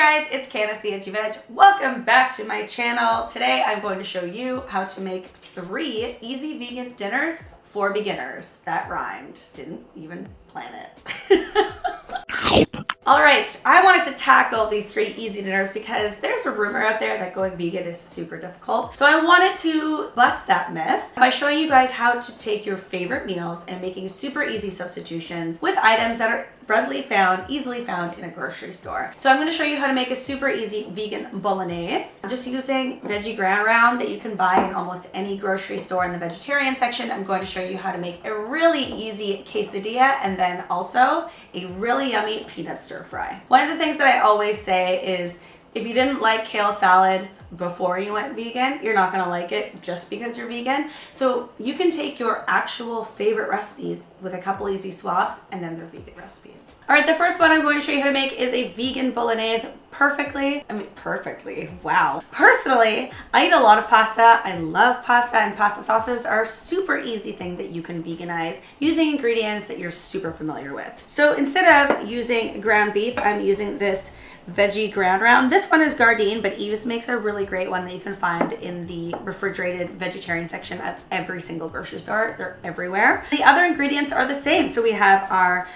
guys, it's Candice the Edgy Veg. Welcome back to my channel. Today I'm going to show you how to make three easy vegan dinners for beginners. That rhymed. Didn't even plan it. All right, I wanted to tackle these three easy dinners because there's a rumor out there that going vegan is super difficult. So I wanted to bust that myth by showing you guys how to take your favorite meals and making super easy substitutions with items that are readily found, easily found in a grocery store. So I'm gonna show you how to make a super easy vegan bolognese. I'm just using veggie ground round that you can buy in almost any grocery store in the vegetarian section. I'm going to show you how to make a really easy quesadilla and then also a really yummy peanut stir fry. One of the things that I always say is if you didn't like kale salad before you went vegan, you're not gonna like it just because you're vegan. So you can take your actual favorite recipes with a couple easy swaps and then they're vegan recipes. All right, the first one I'm going to show you how to make is a vegan bolognese perfectly. I mean, perfectly, wow. Personally, I eat a lot of pasta. I love pasta and pasta sauces are a super easy thing that you can veganize using ingredients that you're super familiar with. So instead of using ground beef, I'm using this veggie ground round. This one is Gardein, but Yves makes a really great one that you can find in the refrigerated vegetarian section of every single grocery store. They're everywhere. The other ingredients are the same. So we have our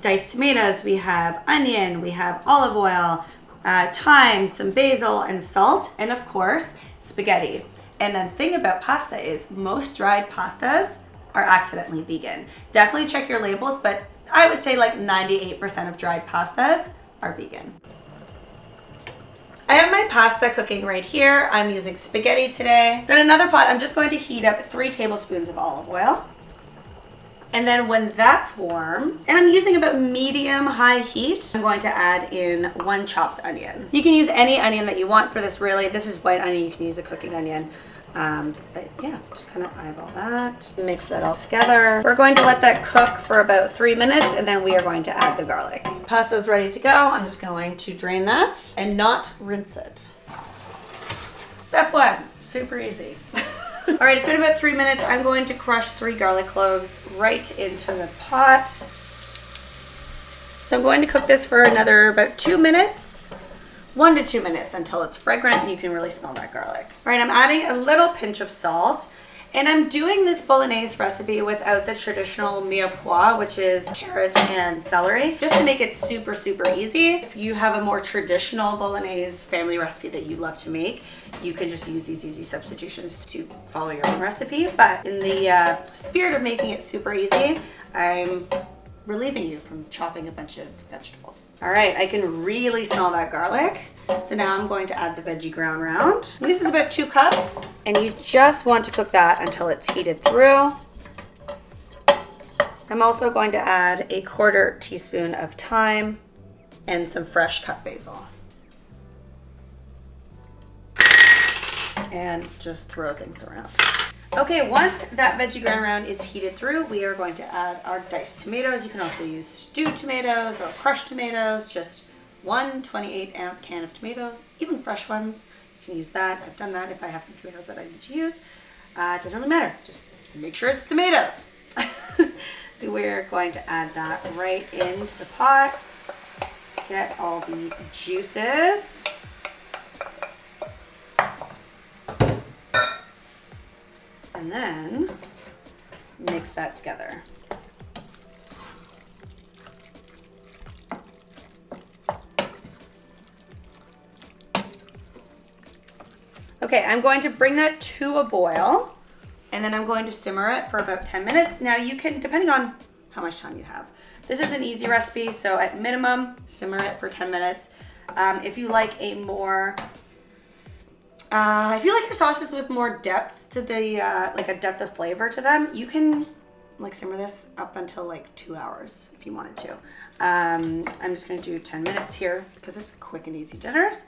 diced tomatoes, we have onion, we have olive oil, uh, thyme, some basil, and salt, and of course, spaghetti. And the thing about pasta is most dried pastas are accidentally vegan. Definitely check your labels, but I would say like 98% of dried pastas are vegan. I have my pasta cooking right here. I'm using spaghetti today. So in another pot, I'm just going to heat up three tablespoons of olive oil. And then when that's warm, and I'm using about medium high heat, I'm going to add in one chopped onion. You can use any onion that you want for this really. This is white onion, you can use a cooking onion. Um, but yeah, just kind of eyeball that. Mix that all together. We're going to let that cook for about three minutes and then we are going to add the garlic. Pasta's ready to go. I'm just going to drain that and not rinse it. Step one, super easy. all right, it's been about three minutes. I'm going to crush three garlic cloves right into the pot. So I'm going to cook this for another about two minutes one to two minutes until it's fragrant and you can really smell that garlic. All right, I'm adding a little pinch of salt and I'm doing this bolognese recipe without the traditional mirepoix, which is carrots and celery, just to make it super, super easy. If you have a more traditional bolognese family recipe that you love to make, you can just use these easy substitutions to follow your own recipe. But in the uh, spirit of making it super easy, I'm relieving you from chopping a bunch of vegetables. All right, I can really smell that garlic. So now I'm going to add the veggie ground round. This is about two cups, and you just want to cook that until it's heated through. I'm also going to add a quarter teaspoon of thyme and some fresh cut basil. And just throw things around. Okay, once that veggie ground round is heated through, we are going to add our diced tomatoes. You can also use stewed tomatoes or crushed tomatoes, just one 28 ounce can of tomatoes, even fresh ones. You can use that. I've done that if I have some tomatoes that I need to use. Uh, it doesn't really matter. Just make sure it's tomatoes. so we're going to add that right into the pot. Get all the juices. And then mix that together. Okay, I'm going to bring that to a boil and then I'm going to simmer it for about 10 minutes. Now you can, depending on how much time you have. This is an easy recipe, so at minimum, simmer it for 10 minutes. Um, if you like a more uh, I feel like your sauces with more depth to the, uh, like a depth of flavor to them, you can like simmer this up until like two hours if you wanted to. Um, I'm just gonna do 10 minutes here because it's quick and easy dinners.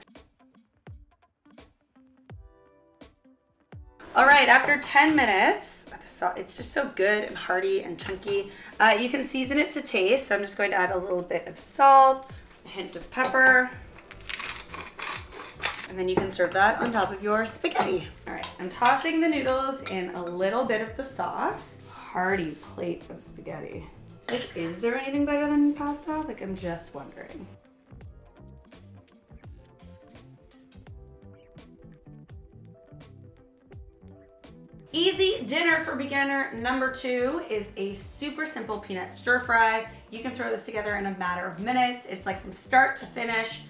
All right, after 10 minutes, it's just so good and hearty and chunky. Uh, you can season it to taste. So I'm just going to add a little bit of salt, a hint of pepper, and then you can serve that on top of your spaghetti. All right, I'm tossing the noodles in a little bit of the sauce. Hearty plate of spaghetti. Like, is there anything better than pasta? Like, I'm just wondering. Easy dinner for beginner number two is a super simple peanut stir fry. You can throw this together in a matter of minutes. It's like from start to finish.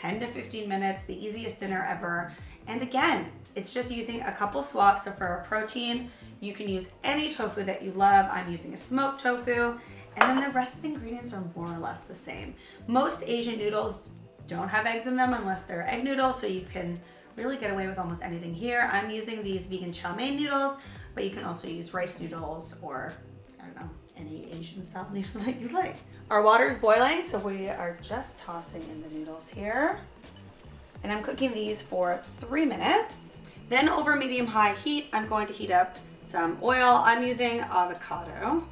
10 to 15 minutes, the easiest dinner ever. And again, it's just using a couple swaps. So for a protein, you can use any tofu that you love. I'm using a smoked tofu. And then the rest of the ingredients are more or less the same. Most Asian noodles don't have eggs in them unless they're egg noodles, so you can really get away with almost anything here. I'm using these vegan chow mein noodles, but you can also use rice noodles or, any Asian style noodle that you like. Our water is boiling, so we are just tossing in the noodles here. And I'm cooking these for three minutes. Then over medium-high heat, I'm going to heat up some oil. I'm using avocado.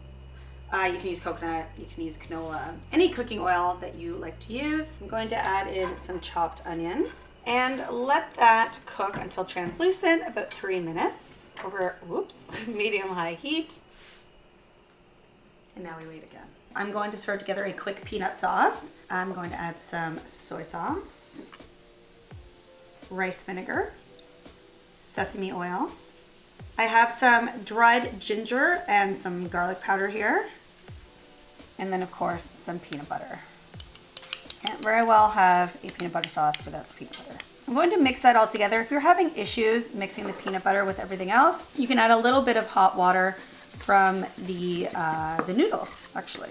Uh, you can use coconut, you can use canola, any cooking oil that you like to use. I'm going to add in some chopped onion and let that cook until translucent, about three minutes over, whoops, medium-high heat. And now we wait again. I'm going to throw together a quick peanut sauce. I'm going to add some soy sauce, rice vinegar, sesame oil. I have some dried ginger and some garlic powder here. And then of course, some peanut butter. Can't very well have a peanut butter sauce without the peanut butter. I'm going to mix that all together. If you're having issues mixing the peanut butter with everything else, you can add a little bit of hot water from the, uh, the noodles, actually,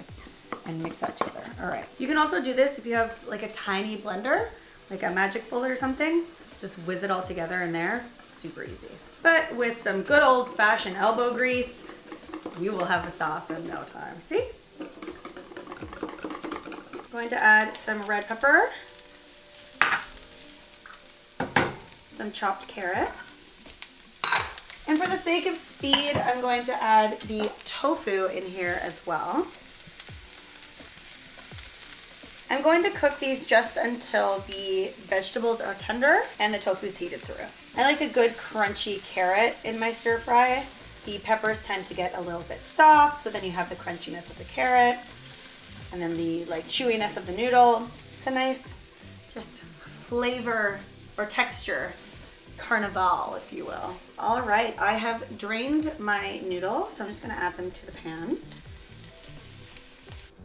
and mix that together. All right. You can also do this if you have like a tiny blender, like a magic bullet or something. Just whiz it all together in there. Super easy. But with some good old fashioned elbow grease, you will have a sauce in no time. See? Going to add some red pepper, some chopped carrots. And for the sake of speed, I'm going to add the tofu in here as well. I'm going to cook these just until the vegetables are tender and the tofu is heated through. I like a good crunchy carrot in my stir fry. The peppers tend to get a little bit soft, so then you have the crunchiness of the carrot and then the like chewiness of the noodle. It's a nice just flavor or texture carnival, if you will. All right, I have drained my noodles, so I'm just gonna add them to the pan.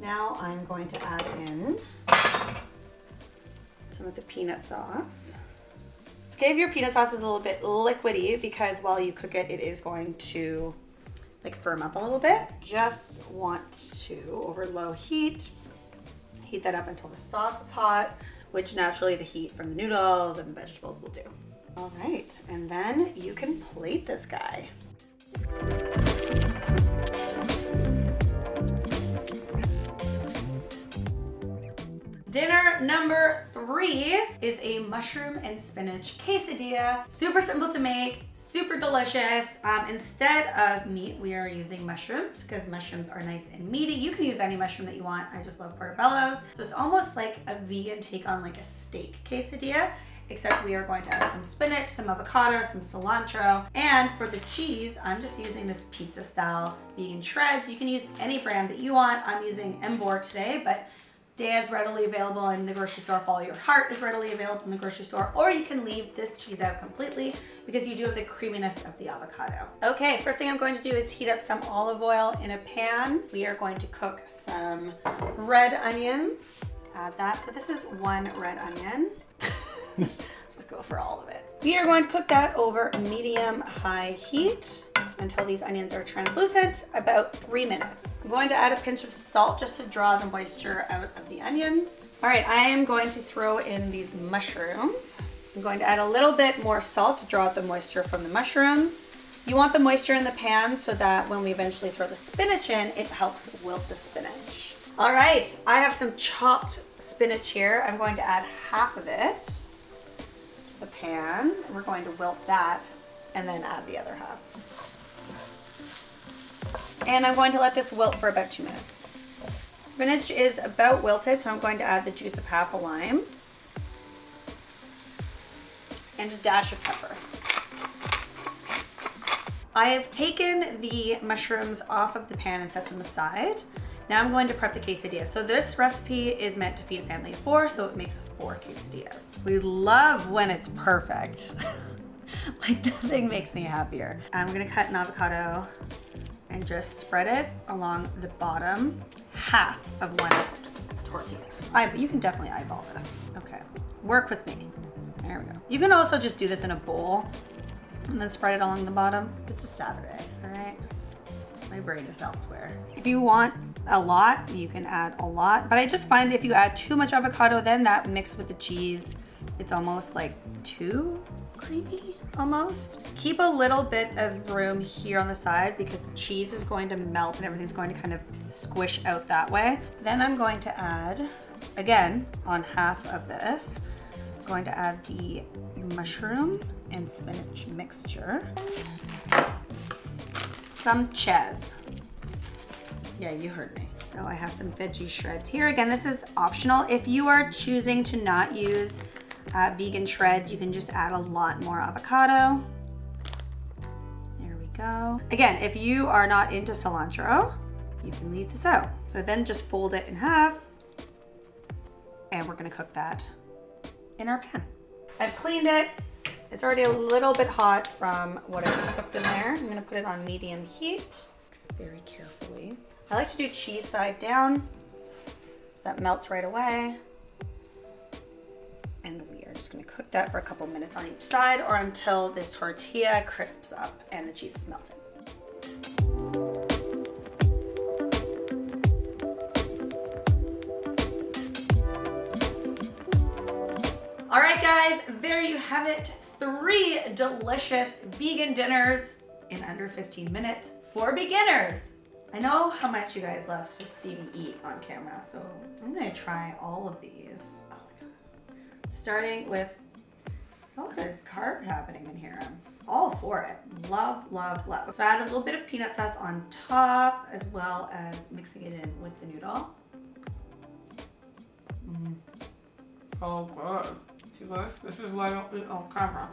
Now I'm going to add in some of the peanut sauce. If your peanut sauce is a little bit liquidy because while you cook it, it is going to like firm up a little bit. Just want to, over low heat, heat that up until the sauce is hot, which naturally the heat from the noodles and the vegetables will do. All right, and then you can plate this guy. Dinner number three is a mushroom and spinach quesadilla. Super simple to make, super delicious. Um, instead of meat, we are using mushrooms because mushrooms are nice and meaty. You can use any mushroom that you want. I just love portobellos. So it's almost like a vegan take on like a steak quesadilla except we are going to add some spinach, some avocado, some cilantro. And for the cheese, I'm just using this pizza style vegan shreds. You can use any brand that you want. I'm using Embor today, but Daiya's readily available in the grocery store. Follow Your Heart is readily available in the grocery store. Or you can leave this cheese out completely because you do have the creaminess of the avocado. Okay, first thing I'm going to do is heat up some olive oil in a pan. We are going to cook some red onions. Add that. So this is one red onion. Let's just go for all of it. We are going to cook that over medium-high heat until these onions are translucent, about three minutes. I'm going to add a pinch of salt just to draw the moisture out of the onions. All right, I am going to throw in these mushrooms. I'm going to add a little bit more salt to draw out the moisture from the mushrooms. You want the moisture in the pan so that when we eventually throw the spinach in, it helps wilt the spinach. All right, I have some chopped spinach here. I'm going to add half of it the pan. We're going to wilt that and then add the other half. And I'm going to let this wilt for about two minutes. Spinach is about wilted, so I'm going to add the juice of half a lime and a dash of pepper. I have taken the mushrooms off of the pan and set them aside. Now I'm going to prep the quesadilla. So this recipe is meant to feed a family of four, so it makes four quesadillas. We love when it's perfect. like nothing makes me happier. I'm gonna cut an avocado and just spread it along the bottom half of one tortilla. I, you can definitely eyeball this. Okay, work with me. There we go. You can also just do this in a bowl and then spread it along the bottom. It's a Saturday, all right? My brain is elsewhere. If you want a lot, you can add a lot, but I just find if you add too much avocado, then that mixed with the cheese, it's almost like too creamy almost. Keep a little bit of room here on the side because the cheese is going to melt and everything's going to kind of squish out that way. Then I'm going to add, again, on half of this, I'm going to add the mushroom and spinach mixture. Some ches. Yeah, you heard me. So I have some veggie shreds here. Again, this is optional. If you are choosing to not use uh, vegan shreds, you can just add a lot more avocado. There we go. Again, if you are not into cilantro, you can leave this out. So then just fold it in half and we're gonna cook that in our pan. I've cleaned it. It's already a little bit hot from what I just cooked in there. I'm gonna put it on medium heat very carefully. I like to do cheese side down. That melts right away. And we are just gonna cook that for a couple minutes on each side or until this tortilla crisps up and the cheese is melted. All right, guys, there you have it. Three delicious vegan dinners in under 15 minutes for beginners. I know how much you guys love to see me eat on camera, so I'm gonna try all of these. Oh my god. Starting with, there's a lot of carbs happening in here. I'm all for it. Love, love, love. So I add a little bit of peanut sauce on top, as well as mixing it in with the noodle. Mm. Oh good. See guys, this is why I don't eat on camera.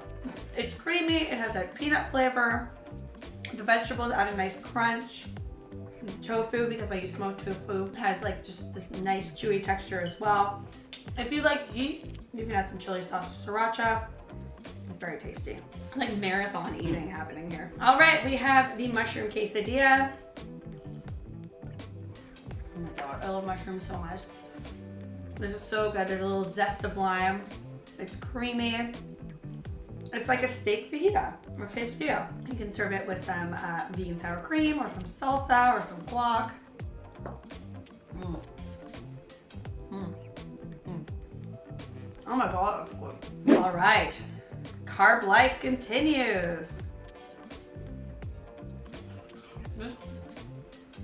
It's creamy, it has that peanut flavor. The vegetables add a nice crunch tofu because I use smoked tofu. It has like just this nice chewy texture as well. If you like heat, you can add some chili sauce sriracha. It's very tasty. Like marathon eating happening here. All right, we have the mushroom quesadilla. Oh my God, I love mushrooms so much. This is so good. There's a little zest of lime. It's creamy. It's like a steak fajita or quesadilla. You can serve it with some uh, vegan sour cream or some salsa or some guac. Mm. Mm. Mm. Oh my god. All right, carb life continues. This,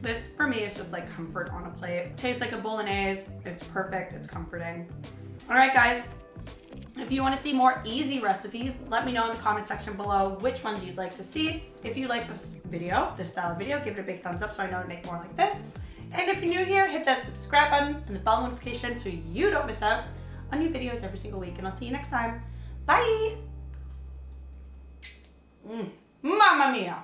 this for me is just like comfort on a plate. Tastes like a bolognese. It's perfect, it's comforting. All right, guys, if you want to see more easy recipes, let me know in the comment section below which ones you'd like to see. If you like this video, this style of video, give it a big thumbs up so I know to make more like this. And if you're new here, hit that subscribe button and the bell notification so you don't miss out on new videos every single week. And I'll see you next time. Bye! Mm. Mamma mia!